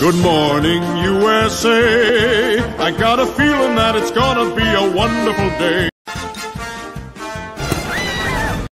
Good morning, USA. I got a feeling that it's gonna be a wonderful day.